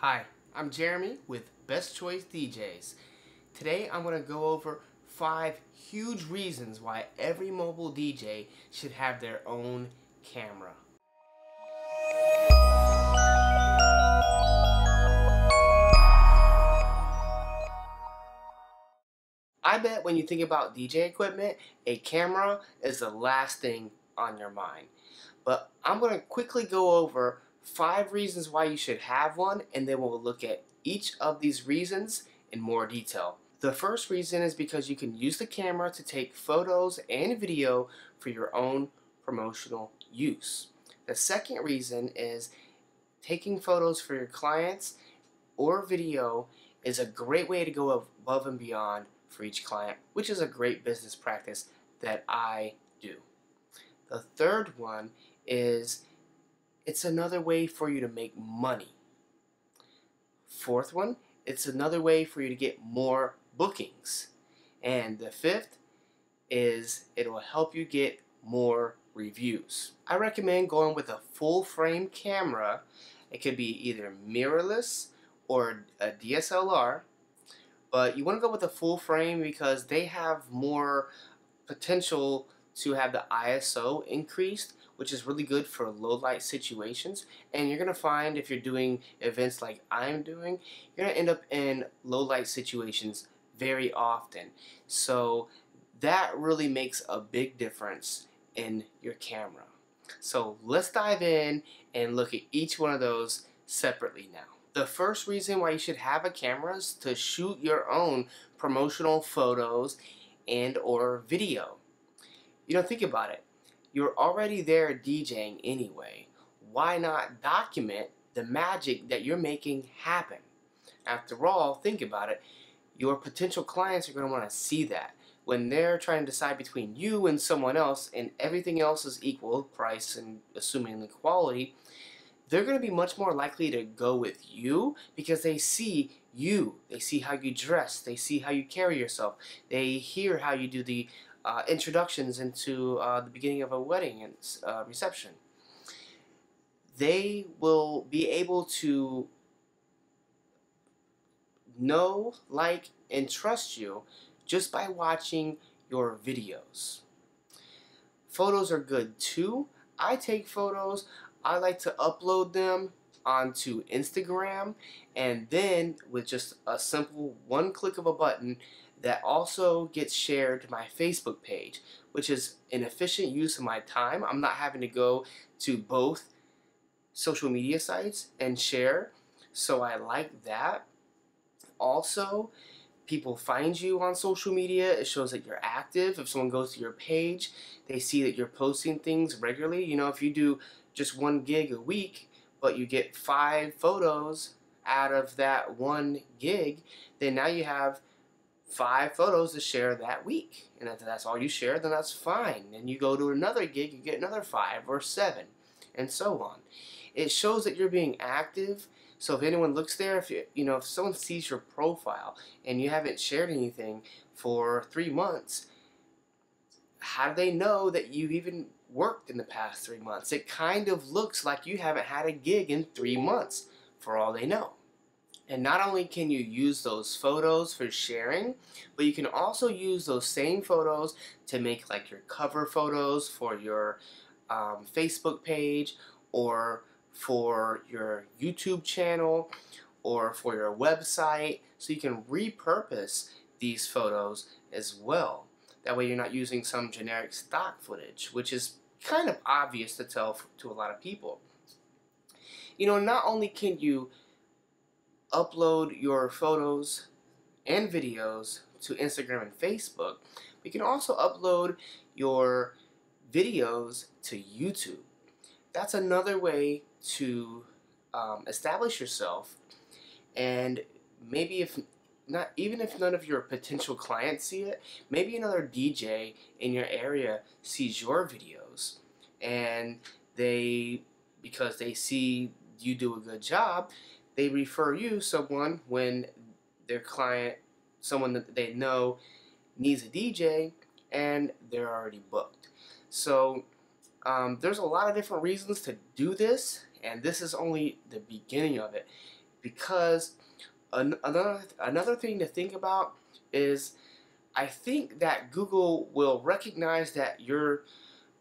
Hi, I'm Jeremy with Best Choice DJs. Today I'm going to go over five huge reasons why every mobile DJ should have their own camera. I bet when you think about DJ equipment, a camera is the last thing on your mind. But I'm going to quickly go over five reasons why you should have one, and then we'll look at each of these reasons in more detail. The first reason is because you can use the camera to take photos and video for your own promotional use. The second reason is taking photos for your clients or video is a great way to go above and beyond for each client, which is a great business practice that I do. The third one is it's another way for you to make money. Fourth one, it's another way for you to get more bookings. And the fifth is it will help you get more reviews. I recommend going with a full frame camera. It could be either mirrorless or a DSLR, but you want to go with a full frame because they have more potential to have the ISO increased which is really good for low light situations. And you're going to find if you're doing events like I'm doing, you're going to end up in low light situations very often. So that really makes a big difference in your camera. So let's dive in and look at each one of those separately now. The first reason why you should have a camera is to shoot your own promotional photos and or video. You know, think about it. You're already there DJing anyway. Why not document the magic that you're making happen? After all, think about it. Your potential clients are going to want to see that. When they're trying to decide between you and someone else and everything else is equal, price and assuming the quality, they're going to be much more likely to go with you because they see you. They see how you dress. They see how you carry yourself. They hear how you do the uh, introductions into uh, the beginning of a wedding and uh, reception. They will be able to know, like, and trust you just by watching your videos. Photos are good too. I take photos, I like to upload them onto Instagram and then with just a simple one click of a button that also gets shared to my Facebook page, which is an efficient use of my time. I'm not having to go to both social media sites and share, so I like that. Also, people find you on social media. It shows that you're active. If someone goes to your page, they see that you're posting things regularly. You know, if you do just one gig a week, but you get five photos out of that one gig, then now you have five photos to share that week. And if that's all you share, then that's fine. And you go to another gig, you get another five or seven, and so on. It shows that you're being active. So if anyone looks there, if you, you know, if someone sees your profile and you haven't shared anything for three months, how do they know that you've even worked in the past three months? It kind of looks like you haven't had a gig in three months, for all they know. And not only can you use those photos for sharing, but you can also use those same photos to make like your cover photos for your um, Facebook page or for your YouTube channel or for your website. So you can repurpose these photos as well. That way you're not using some generic stock footage, which is kind of obvious to tell to a lot of people. You know, not only can you upload your photos and videos to Instagram and Facebook. You can also upload your videos to YouTube. That's another way to um, establish yourself and maybe if not even if none of your potential clients see it, maybe another DJ in your area sees your videos and they because they see you do a good job, they refer you someone when their client, someone that they know needs a DJ and they're already booked. So um, there's a lot of different reasons to do this and this is only the beginning of it. because an another another thing to think about is I think that Google will recognize that you're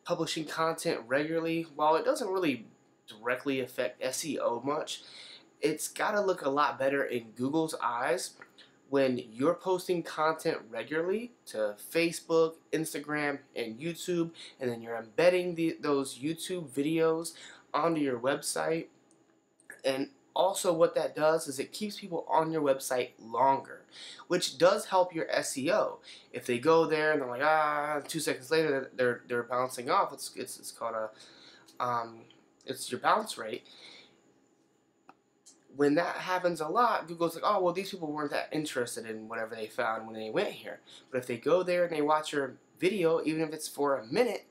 publishing content regularly. While it doesn't really directly affect SEO much, it's got to look a lot better in Google's eyes when you're posting content regularly to Facebook, Instagram, and YouTube, and then you're embedding the, those YouTube videos onto your website. And also what that does is it keeps people on your website longer, which does help your SEO. If they go there and they're like, ah, two seconds later they're they're bouncing off. It's it's it's called a um, it's your bounce rate when that happens a lot, Google's like, oh, well, these people weren't that interested in whatever they found when they went here. But if they go there and they watch your video, even if it's for a minute,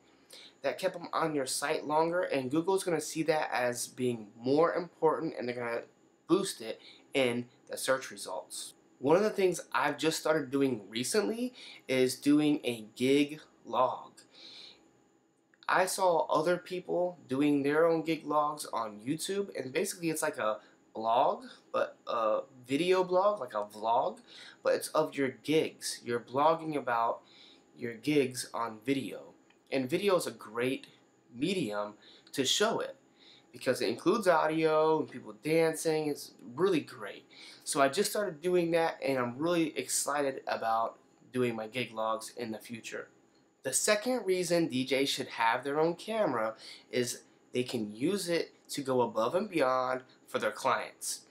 that kept them on your site longer, and Google's going to see that as being more important, and they're going to boost it in the search results. One of the things I've just started doing recently is doing a gig log. I saw other people doing their own gig logs on YouTube, and basically it's like a blog, but a video blog, like a vlog, but it's of your gigs. You're blogging about your gigs on video. And video is a great medium to show it because it includes audio and people dancing. It's really great. So I just started doing that and I'm really excited about doing my gig logs in the future. The second reason DJs should have their own camera is they can use it to go above and beyond for their clients.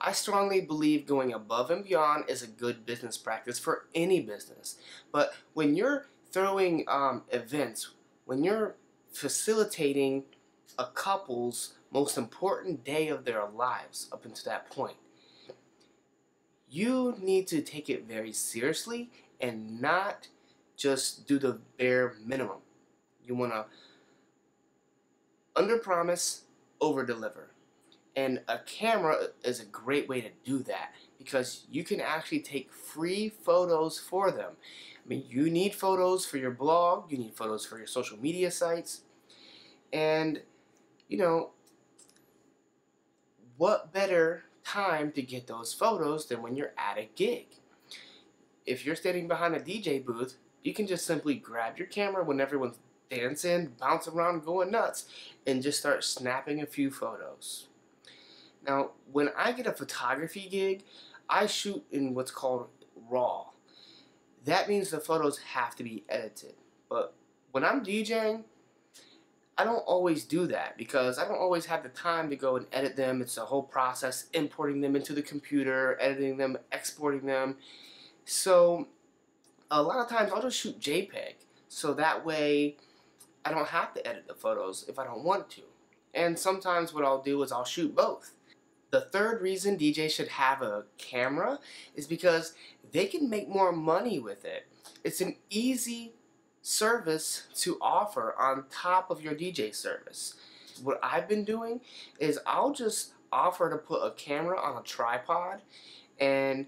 I strongly believe going above and beyond is a good business practice for any business. But when you're throwing um, events, when you're facilitating a couple's most important day of their lives up until that point, you need to take it very seriously and not just do the bare minimum. You want to under promise, over deliver. And a camera is a great way to do that because you can actually take free photos for them. I mean, you need photos for your blog, you need photos for your social media sites, and you know, what better time to get those photos than when you're at a gig? If you're standing behind a DJ booth, you can just simply grab your camera when everyone's dancing, bouncing around, going nuts, and just start snapping a few photos. Now, when I get a photography gig, I shoot in what's called RAW. That means the photos have to be edited. But when I'm DJing, I don't always do that because I don't always have the time to go and edit them. It's a whole process, importing them into the computer, editing them, exporting them. So a lot of times I'll just shoot JPEG. So that way I don't have to edit the photos if I don't want to. And sometimes what I'll do is I'll shoot both. The third reason DJ should have a camera is because they can make more money with it. It's an easy service to offer on top of your DJ service. What I've been doing is I'll just offer to put a camera on a tripod and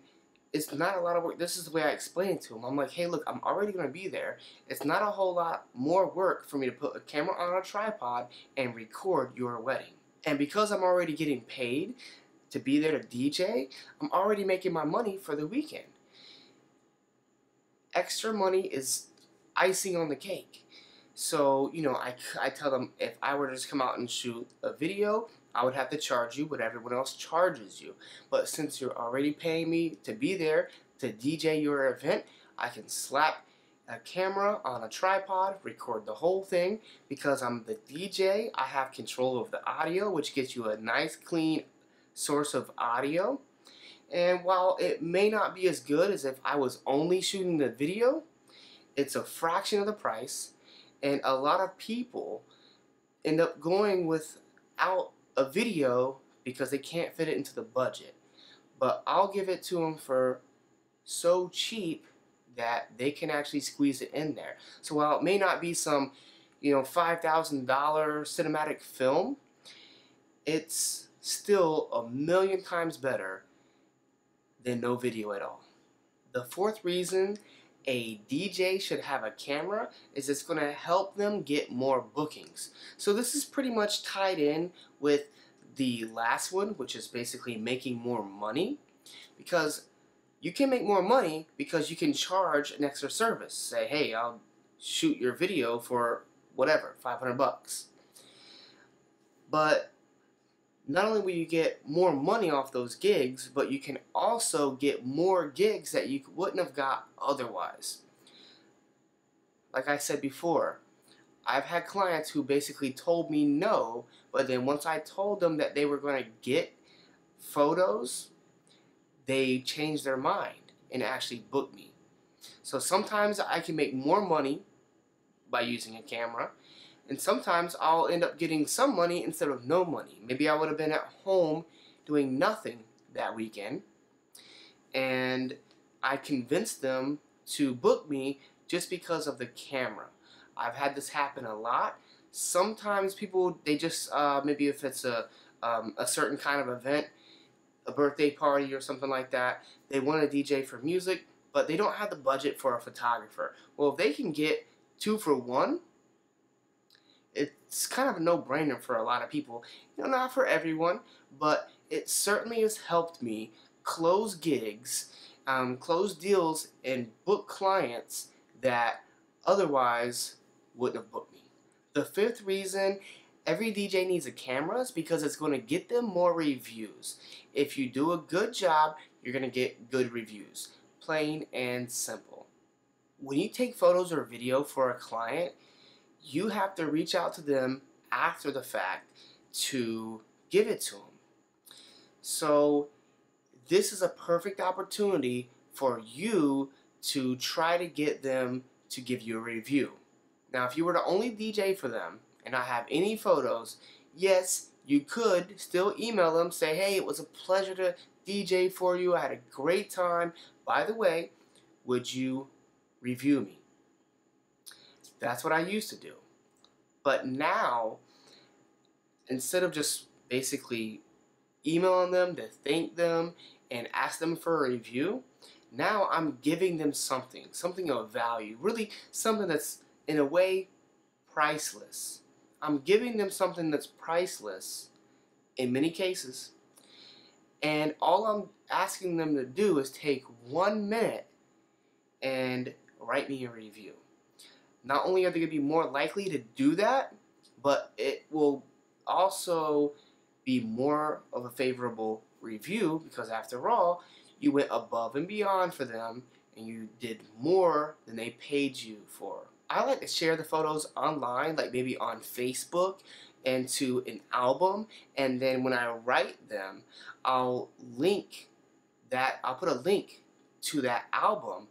it's not a lot of work. This is the way I explain it to him. I'm like, hey, look, I'm already going to be there. It's not a whole lot more work for me to put a camera on a tripod and record your wedding. And because I'm already getting paid to be there to DJ, I'm already making my money for the weekend. Extra money is icing on the cake. So, you know, I, I tell them if I were to just come out and shoot a video, I would have to charge you what everyone else charges you. But since you're already paying me to be there to DJ your event, I can slap a camera on a tripod, record the whole thing. Because I'm the DJ, I have control of the audio, which gets you a nice clean source of audio. And while it may not be as good as if I was only shooting the video, it's a fraction of the price. And a lot of people end up going without a video because they can't fit it into the budget. But I'll give it to them for so cheap that they can actually squeeze it in there. So while it may not be some, you know, $5,000 cinematic film, it's still a million times better than no video at all. The fourth reason a DJ should have a camera is it's going to help them get more bookings. So this is pretty much tied in with the last one, which is basically making more money, because you can make more money because you can charge an extra service. Say, hey, I'll shoot your video for whatever, 500 bucks. But not only will you get more money off those gigs, but you can also get more gigs that you wouldn't have got otherwise. Like I said before, I've had clients who basically told me no, but then once I told them that they were going to get photos, they changed their mind and actually booked me. So sometimes I can make more money by using a camera, and sometimes I'll end up getting some money instead of no money. Maybe I would have been at home doing nothing that weekend, and I convinced them to book me just because of the camera. I've had this happen a lot. Sometimes people, they just, uh, maybe if it's a, um, a certain kind of event, a birthday party or something like that, they want a DJ for music, but they don't have the budget for a photographer. Well, if they can get two for one, it's kind of a no-brainer for a lot of people. You know, not for everyone, but it certainly has helped me close gigs, um, close deals, and book clients that otherwise wouldn't have booked me. The fifth reason every DJ needs a camera is because it's going to get them more reviews. If you do a good job, you're going to get good reviews. Plain and simple. When you take photos or video for a client, you have to reach out to them after the fact to give it to them. So this is a perfect opportunity for you to try to get them to give you a review. Now, if you were to only DJ for them and not have any photos, yes, you could still email them, say, hey, it was a pleasure to DJ for you. I had a great time. By the way, would you review me? That's what I used to do. But now, instead of just basically emailing them to thank them and ask them for a review, now I'm giving them something, something of value, really something that's in a way priceless. I'm giving them something that's priceless in many cases. And all I'm asking them to do is take one minute and write me a review. Not only are they going to be more likely to do that, but it will also be more of a favorable review because after all, you went above and beyond for them and you did more than they paid you for. I like to share the photos online, like maybe on Facebook into an album and then when I write them, I'll link that, I'll put a link to that album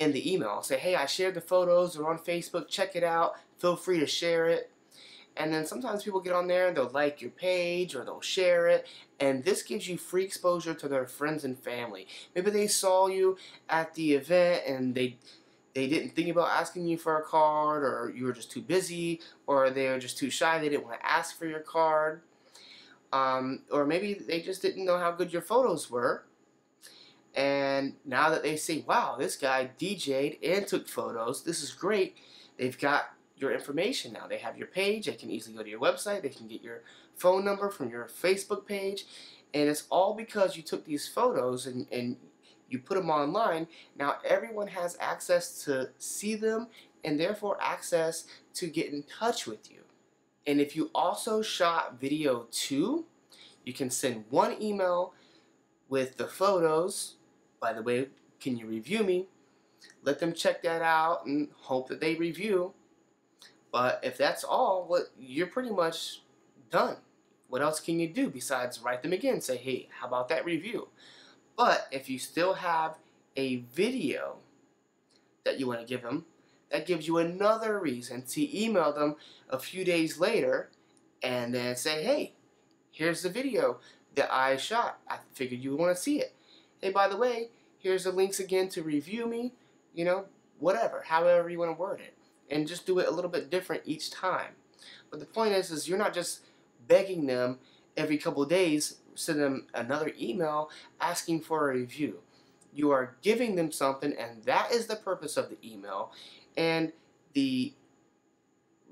in the email. Say, hey, I shared the photos, they're on Facebook, check it out, feel free to share it. And then sometimes people get on there and they'll like your page or they'll share it. And this gives you free exposure to their friends and family. Maybe they saw you at the event and they they didn't think about asking you for a card or you were just too busy or they were just too shy they didn't want to ask for your card um, or maybe they just didn't know how good your photos were and now that they see wow this guy DJ'd and took photos this is great they've got your information now. They have your page. They can easily go to your website. They can get your phone number from your Facebook page. And it's all because you took these photos and, and you put them online. Now everyone has access to see them and therefore access to get in touch with you. And if you also shot video too, you can send one email with the photos. By the way, can you review me? Let them check that out and hope that they review. But if that's all, what you're pretty much done. What else can you do besides write them again? Say, hey, how about that review? But if you still have a video that you want to give them, that gives you another reason to email them a few days later and then say, hey, here's the video that I shot. I figured you would want to see it. Hey, by the way, here's the links again to review me, you know, whatever, however you want to word it and just do it a little bit different each time. But the point is, is you're not just begging them every couple days, send them another email asking for a review. You are giving them something, and that is the purpose of the email. And the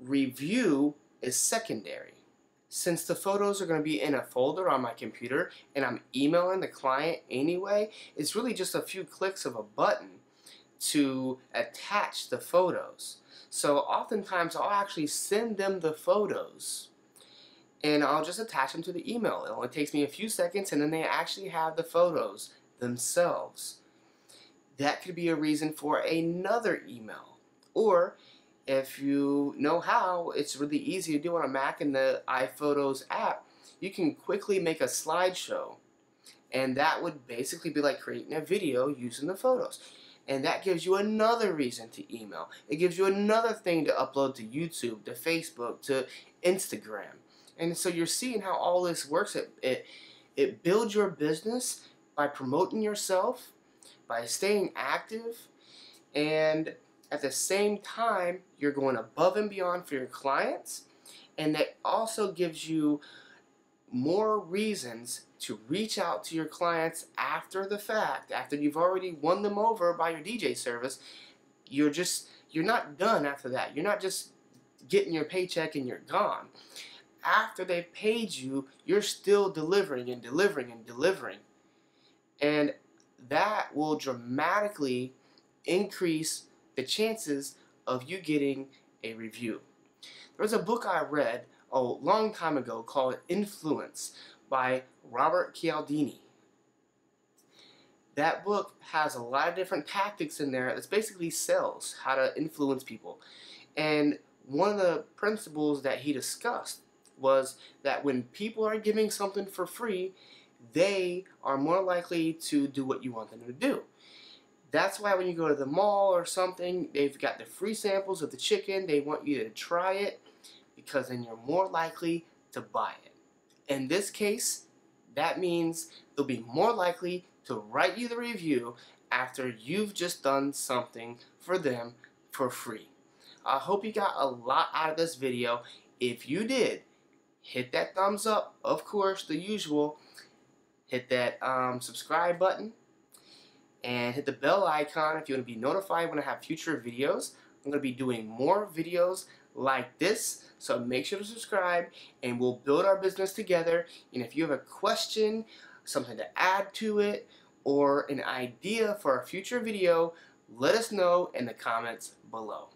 review is secondary. Since the photos are going to be in a folder on my computer and I'm emailing the client anyway, it's really just a few clicks of a button to attach the photos. So oftentimes I'll actually send them the photos and I'll just attach them to the email. It only takes me a few seconds and then they actually have the photos themselves. That could be a reason for another email. Or if you know how, it's really easy to do on a Mac in the iPhotos app. You can quickly make a slideshow and that would basically be like creating a video using the photos. And that gives you another reason to email. It gives you another thing to upload to YouTube, to Facebook, to Instagram. And so you're seeing how all this works. It, it, it builds your business by promoting yourself, by staying active, and at the same time, you're going above and beyond for your clients, and that also gives you more reasons to reach out to your clients after the fact, after you've already won them over by your DJ service. You're just, you're not done after that. You're not just getting your paycheck and you're gone. After they've paid you, you're still delivering and delivering and delivering. And that will dramatically increase the chances of you getting a review. There was a book I read a long time ago called Influence by Robert Cialdini. That book has a lot of different tactics in there. It's basically sales, how to influence people. And one of the principles that he discussed was that when people are giving something for free, they are more likely to do what you want them to do. That's why when you go to the mall or something, they've got the free samples of the chicken. They want you to try it because then you're more likely to buy it. In this case, that means they'll be more likely to write you the review after you've just done something for them for free. I hope you got a lot out of this video. If you did, hit that thumbs up, of course, the usual. Hit that um, subscribe button and hit the bell icon if you want to be notified when I have future videos. I'm going to be doing more videos like this, so make sure to subscribe and we'll build our business together. And if you have a question, something to add to it, or an idea for a future video, let us know in the comments below.